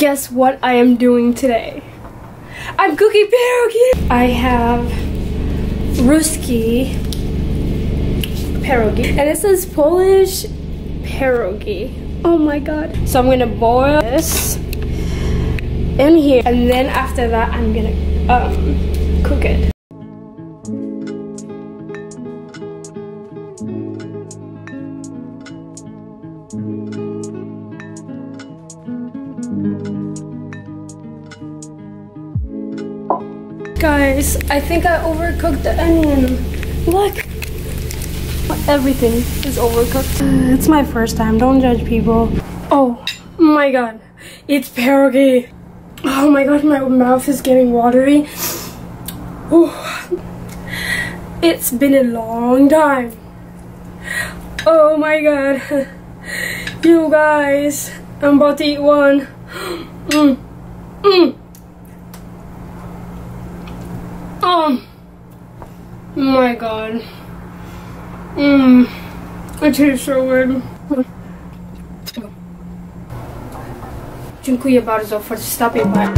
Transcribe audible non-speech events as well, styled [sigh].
guess what I am doing today? I'm cooking pierogi. I have Ruski pierogi. And it says Polish pierogi. Oh my god. So I'm gonna boil this in here. And then after that, I'm gonna um, cook it. Guys, I think I overcooked the onion. Look. Everything is overcooked. [sighs] It's my first time. Don't judge people. Oh my god. It's pierogi. Oh my god, my mouth is getting watery. Ooh. [sighs] It's been a long time. Oh my god. [laughs] You guys, I'm about to eat one. [gasps] Mm. Mm. Oh Oh my god. Mmm. It tastes so good. Dziękuję bardzo for stopping by.